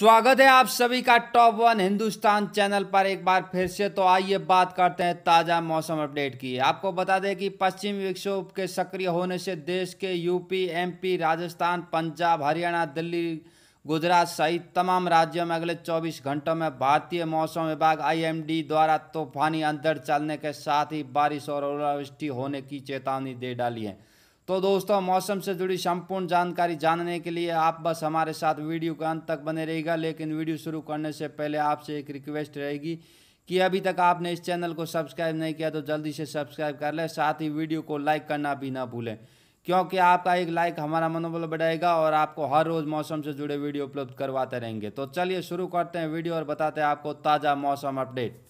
स्वागत है आप सभी का टॉप वन हिंदुस्तान चैनल पर। एक बार फिर से तो आइए बात करते हैं ताज़ा मौसम अपडेट की। आपको बता दें कि पश्चिमी विक्षोभ के सक्रिय होने से देश के यूपी, एमपी, राजस्थान, पंजाब, हरियाणा, दिल्ली, गुजरात सहित तमाम राज्यों में अगले 24 घंटों में भारतीय मौसम विभाग आईएमडी द्वारा तूफानी अंदर चलने के साथ ही बारिश और ओलावृष्टि होने की चेतावनी दे डाली है। तो दोस्तों मौसम से जुड़ी संपूर्ण जानकारी जानने के लिए आप बस हमारे साथ वीडियो के अंत तक बने रहेगा लेकिन वीडियो शुरू करने से पहले आपसे एक रिक्वेस्ट रहेगी कि अभी तक आपने इस चैनल को सब्सक्राइब नहीं किया तो जल्दी से सब्सक्राइब कर लें, साथ ही वीडियो को लाइक करना भी ना भूलें, क्योंकि आपका एक लाइक हमारा मनोबल बढ़ाएगा और आपको हर रोज़ मौसम से जुड़े वीडियो उपलब्ध करवाते रहेंगे। तो चलिए शुरू करते हैं वीडियो और बताते हैं आपको ताज़ा मौसम अपडेट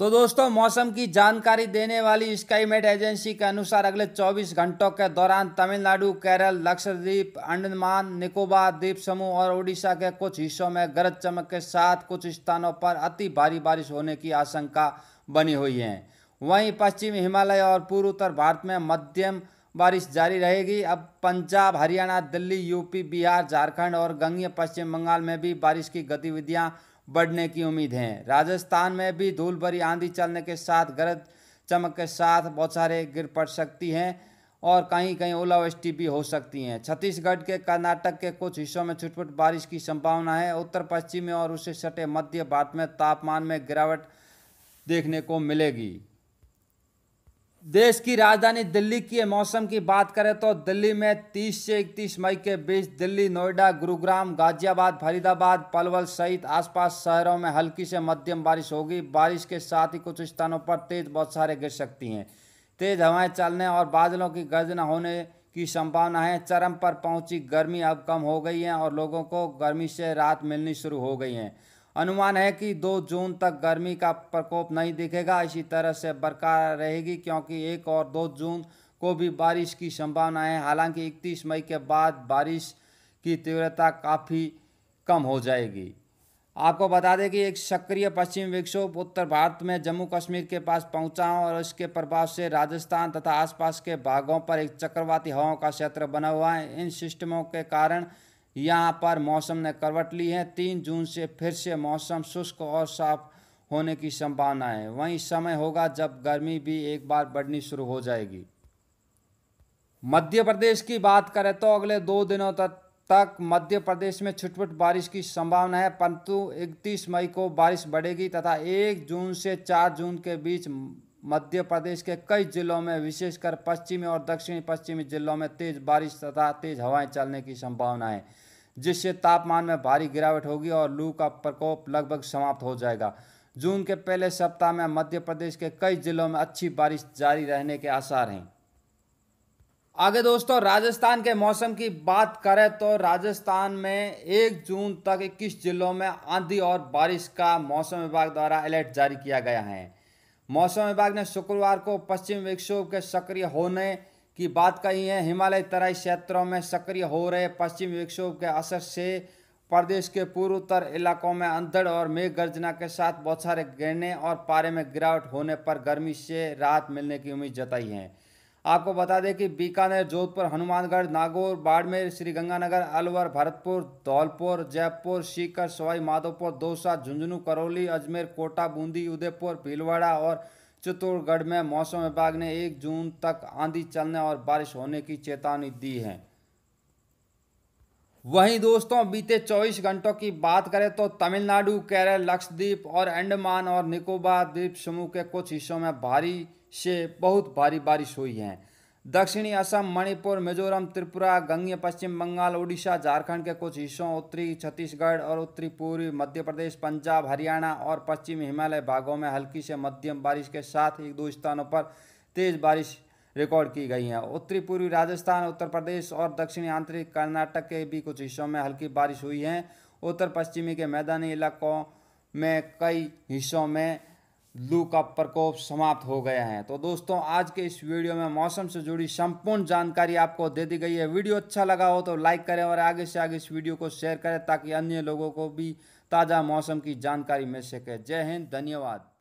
तो दोस्तों, मौसम की जानकारी देने वाली स्काईमेट एजेंसी के अनुसार अगले 24 घंटों के दौरान तमिलनाडु, केरल, लक्षद्वीप, अंडमान, निकोबार द्वीप समूह और ओडिशा के कुछ हिस्सों में गरज चमक के साथ कुछ स्थानों पर अति भारी बारिश होने की आशंका बनी हुई है। वहीं पश्चिमी हिमालय और पूर्व उत्तर भारत में मध्यम बारिश जारी रहेगी। अब पंजाब, हरियाणा, दिल्ली, यूपी, बिहार, झारखंड और गंगे पश्चिम बंगाल में भी बारिश की गतिविधियाँ बढ़ने की उम्मीद है। राजस्थान में भी धूल भरी आंधी चलने के साथ, गरज चमक के साथ बहुत सारे गिर पड़ सकती हैं और कहीं कहीं ओलावृष्टि भी हो सकती हैं। छत्तीसगढ़ के कर्नाटक के कुछ हिस्सों में छुटपुट बारिश की संभावना है। उत्तर पश्चिमी और उससे सटे मध्य भारत में तापमान में गिरावट देखने को मिलेगी। देश की राजधानी दिल्ली की मौसम की बात करें तो दिल्ली में 30 से 31 मई के बीच दिल्ली, नोएडा, गुरुग्राम, गाजियाबाद, फरीदाबाद, पलवल सहित आसपास शहरों में हल्की से मध्यम बारिश होगी। बारिश के साथ ही कुछ स्थानों पर तेज बौछारें गिर सकती हैं। तेज हवाएँ चलने और बादलों की गर्जना होने की संभावना है। चरम पर पहुँची गर्मी अब कम हो गई है और लोगों को गर्मी से राहत मिलनी शुरू हो गई है। अनुमान है कि दो जून तक गर्मी का प्रकोप नहीं दिखेगा। इसी तरह से बरकरार रहेगी क्योंकि एक और दो जून को भी बारिश की संभावना है। हालाँकि इकतीस मई के बाद बारिश की तीव्रता काफ़ी कम हो जाएगी। आपको बता दें कि एक सक्रिय पश्चिम विक्षोभ उत्तर भारत में जम्मू कश्मीर के पास पहुँचा और इसके प्रभाव से राजस्थान तथा आसपास के भागों पर एक चक्रवाती हवाओं का क्षेत्र बना हुआ है। इन सिस्टमों के कारण यहाँ पर मौसम ने करवट ली है। तीन जून से फिर से मौसम शुष्क और साफ़ होने की संभावना है। वहीं समय होगा जब गर्मी भी एक बार बढ़नी शुरू हो जाएगी। मध्य प्रदेश की बात करें तो अगले दो दिनों तक तक मध्य प्रदेश में छुटपुट बारिश की संभावना है, परंतु 31 मई को बारिश बढ़ेगी तथा 1 जून से 4 जून के बीच मध्य प्रदेश के कई जिलों में, विशेषकर पश्चिमी और दक्षिणी पश्चिमी जिलों में तेज बारिश तथा तेज हवाएँ चलने की संभावना है, जिससे तापमान में भारी गिरावट होगी और लू का प्रकोप लगभग समाप्त हो जाएगा। जून के पहले सप्ताह में मध्य प्रदेश के कई जिलों में अच्छी बारिश जारी रहने के आसार हैं। आगे दोस्तों, राजस्थान के मौसम की बात करें तो राजस्थान में एक जून तक 21 जिलों में आंधी और बारिश का मौसम विभाग द्वारा अलर्ट जारी किया गया है। मौसम विभाग ने शुक्रवार को पश्चिम विक्षोभ के सक्रिय होने की बात कही है। हिमालय तराई क्षेत्रों में सक्रिय हो रहे पश्चिम विक्षोभ के असर से प्रदेश के पूर्वोत्तर इलाकों में अंधड़ और मेघ गर्जना के साथ बहुत सारे गिरने और पारे में गिरावट होने पर गर्मी से राहत मिलने की उम्मीद जताई है। आपको बता दें कि बीकानेर, जोधपुर, हनुमानगढ़, नागौर, बाड़मेर, श्रीगंगानगर, अलवर, भरतपुर, धौलपुर, जयपुर, सीकर, सवाई, माधोपुर, दौसा, झुंझुनू, करौली, अजमेर, कोटा, बूंदी, उदयपुर, भीलवाड़ा और चित्तौड़गढ़ में मौसम विभाग ने एक जून तक आंधी चलने और बारिश होने की चेतावनी दी है। वहीं दोस्तों, बीते 24 घंटों की बात करें तो तमिलनाडु, केरल, लक्षद्वीप और अंडमान और निकोबार द्वीप समूह के कुछ हिस्सों में भारी से बहुत भारी बारिश हुई है। दक्षिणी असम, मणिपुर, मिजोरम, त्रिपुरा, गंगे, पश्चिम बंगाल उड़ीसा झारखंड के कुछ हिस्सों, उत्तरी छत्तीसगढ़ और उत्तरी पूर्वी मध्य प्रदेश, पंजाब, हरियाणा और पश्चिमी हिमालय भागों में हल्की से मध्यम बारिश के साथ एक दो स्थानों पर तेज बारिश रिकॉर्ड की गई हैं। उत्तरी पूर्वी राजस्थान, उत्तर प्रदेश और दक्षिणी आंतरिक कर्नाटक के भी कुछ हिस्सों में हल्की बारिश हुई है। उत्तर पश्चिमी के मैदानी इलाकों में कई हिस्सों में लू का प्रकोप समाप्त हो गया है। तो दोस्तों, आज के इस वीडियो में मौसम से जुड़ी संपूर्ण जानकारी आपको दे दी गई है। वीडियो अच्छा लगा हो तो लाइक करें और आगे से आगे इस वीडियो को शेयर करें ताकि अन्य लोगों को भी ताज़ा मौसम की जानकारी मिल सके। जय हिंद, धन्यवाद।